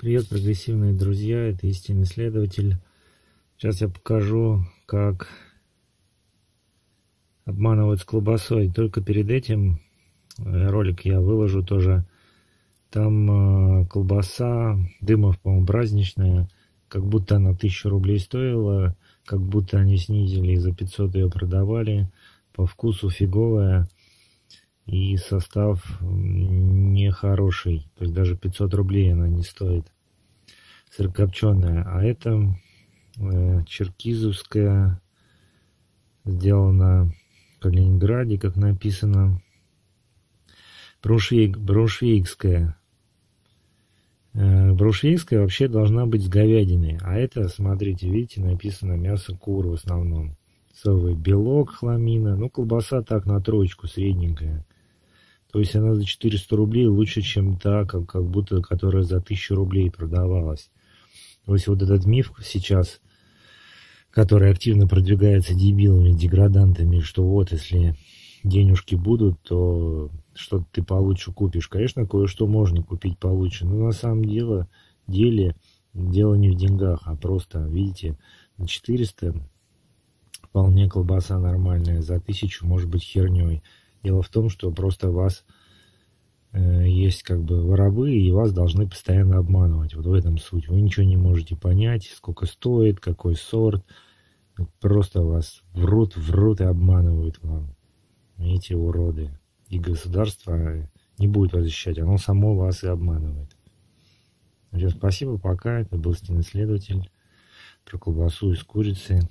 Привет, прогрессивные друзья, это истинный следователь. Сейчас я покажу, как обманывают с колбасой. Только перед этим э, ролик я выложу тоже. Там э, колбаса, дымов, по-моему, праздничная, как будто она 1000 рублей стоила, как будто они снизили и за 500 ее продавали. По вкусу фиговая и состав нехороший, то есть даже 500 рублей она не стоит, сырокопченая, а это э, черкизовская, сделана в Калининграде, как написано, Брушвейк, Брушвейкская. Э, Брушвейкская вообще должна быть с говядиной, а это, смотрите, видите, написано мясо кур в основном. Совый белок, хламина, ну колбаса так на троечку средненькая. То есть она за 400 рублей лучше, чем та, как, как будто, которая за 1000 рублей продавалась. То есть вот этот миф сейчас, который активно продвигается дебилами, деградантами, что вот если денежки будут, то что-то ты получше купишь. Конечно, кое-что можно купить получше, но на самом деле, деле дело не в деньгах, а просто, видите, на 400 вполне колбаса нормальная, за 1000 может быть херней. Дело в том, что просто вас э, есть как бы воровы, и вас должны постоянно обманывать. Вот в этом суть. Вы ничего не можете понять, сколько стоит, какой сорт. Просто вас врут, врут и обманывают вам. Эти уроды. И государство не будет вас защищать, оно само вас и обманывает. Всем спасибо, пока. Это был следователь про колбасу из курицы.